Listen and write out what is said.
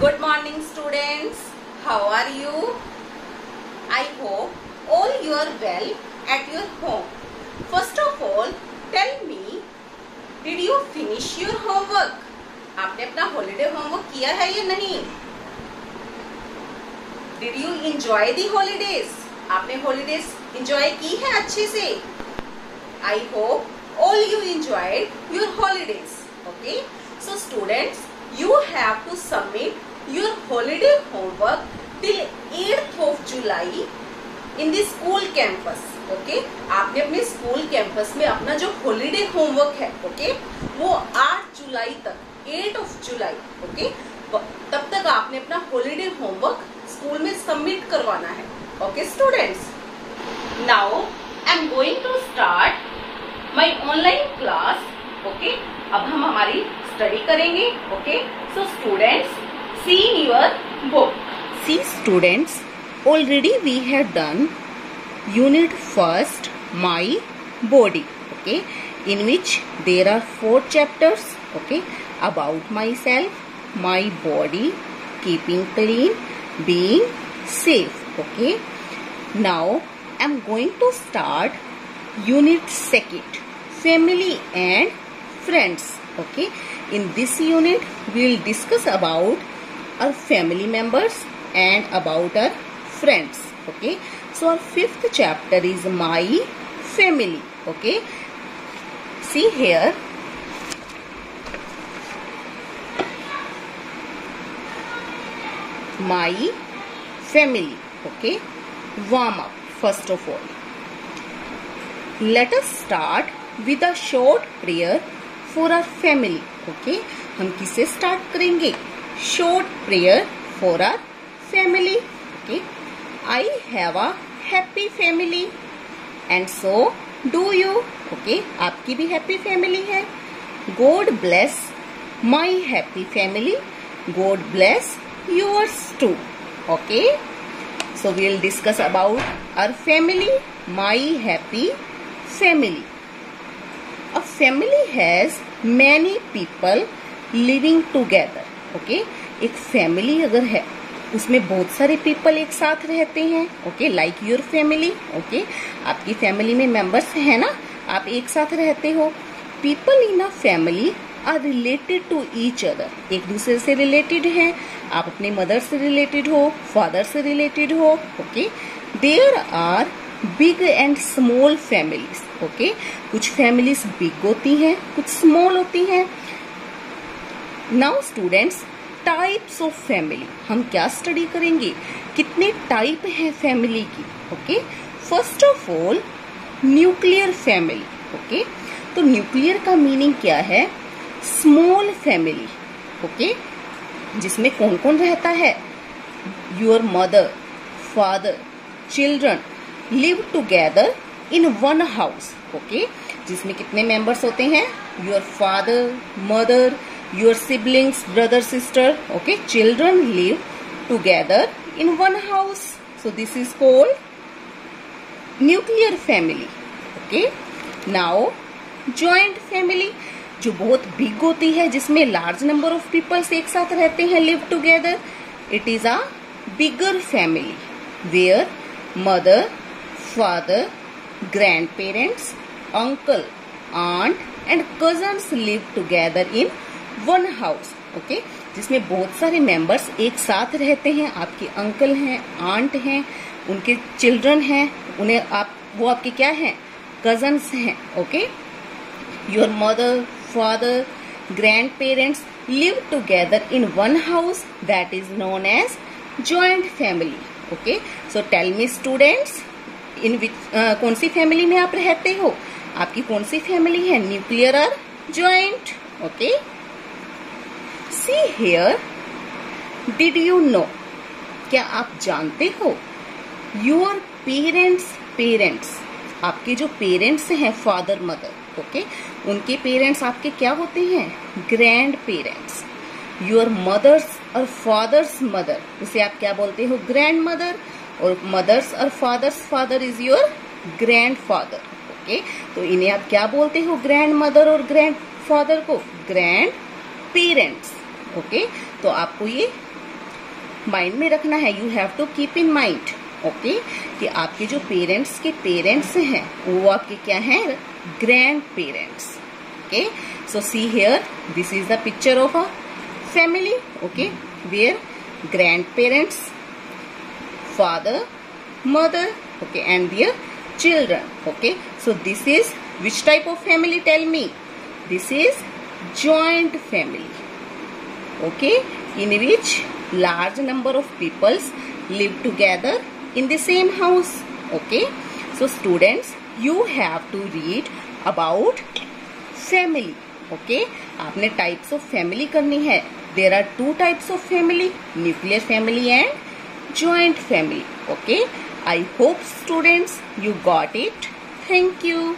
Good morning students. How are you? I hope all you are well at your home. First of all, tell me, did you finish your homework? आपने अपना holiday homework किया है या नहीं did you enjoy the holidays आपने holidays enjoy की है अच्छे से I hope all you enjoyed your holidays okay so students you have to submit your holiday homework till 8th of July in the school campus okay okay? आपने अपने school campus में अपना जो holiday homework है okay okay? वो 8 जुलाई तक 8 of July okay तब तक आपने अपना हॉलीडे होमवर्क स्कूल में सबमिट करवाना है okay students now I am going to start my online class okay अब हम हमारी स्टडी करेंगे okay so students see in your book. See students, already we have done unit first, my body, okay, in which there are four chapters, okay, about myself, my body, keeping clean, being safe, okay. Now, I am going to start unit second, family and friends, okay. In this unit, we will discuss about our family members and about our friends okay so our fifth chapter is my family okay see here my family okay warm up first of all let us start with a short prayer for our family okay हम किससे start करेंगे short prayer for our family okay I have a happy family and so do you okay आपकी भी happy family है God bless my happy family God bless yours too okay so we'll discuss about our family my happy family a family has many people living together Okay? okay? एक family अगर है, उसमें बहुत सारे people एक साथ रहते हैं, okay? Like your family okay? आपकी फैमिली में मेंबर्स है ना? आप एक साथ रहते हो। People in a family are related to each other एक दूसरे से रिलेटेड है। आप अपने मदर से रिलेटेड हो फादर से रिलेटेड हो, okay? There are big and small families okay? कुछ फैमिलीज़ बिग होती हैं, कुछ स्मॉल होती हैं। Now students types of family हम क्या स्टडी करेंगे? कितने टाइप हैं फैमिली की? Okay first of all nuclear family okay तो न्यूक्लियर का मीनिंग क्या है? स्मॉल फैमिली ओके जिसमें कौन कौन रहता है? Your mother father children live together in one house okay जिसमें कितने मेंबर्स होते हैं? Your father mother your siblings brother sister okay children live together in one house so this is called nuclear family okay now joint family जो बहुत big होती है जिसमें large number of peoples एक साथ रहते हैं live together it is a bigger family where mother father, grandparents, uncle, aunt and cousins live together in one house okay जिसमें बहुत सारे मेंबर्स एक साथ रहते हैं। आपके अंकल हैं आंट हैं, उनके चिल्ड्रन हैं, उन्हें आप, वो आपके क्या हैं? कजन्स हैं okay your mother father grandparents live together in one house that is known as joint family okay so tell me students in which कौन सी फैमिली में आप रहते हो? आपकी कौन सी फैमिली है? Nuclear joint okay see here did you know क्या आप जानते हो? योर पेरेंट्स पेरेंट्स आपके जो पेरेंट्स हैं फादर मदर ओके उनके पेरेंट्स आपके क्या होते हैं? ग्रैंड पेरेंट्स योर मदर्स और फादर्स मदर उसे आप क्या बोलते हो? ग्रैंड मदर और मदर्स और father's father is your grandfather okay तो इन्हें आप क्या बोलते हो? ग्रैंड मदर और ग्रैंड फादर को? Grandparents okay? तो आपको ये माइंड में रखना है। You have to keep in mind okay? कि आपके जो पेरेंट्स के पेरेंट्स हैं, वो आपके क्या हैं? Grandparents okay? So see here this is the picture of a family okay? Where grandparents father mother okay? And their children okay so, this is which type of family? Tell me. This is joint family. okay in which large number of peoples live together in the same house okay so students you have to read about family okay आपने types of family करनी है there are two types of family nuclear family and joint family okay I hope students you got it. Thank you.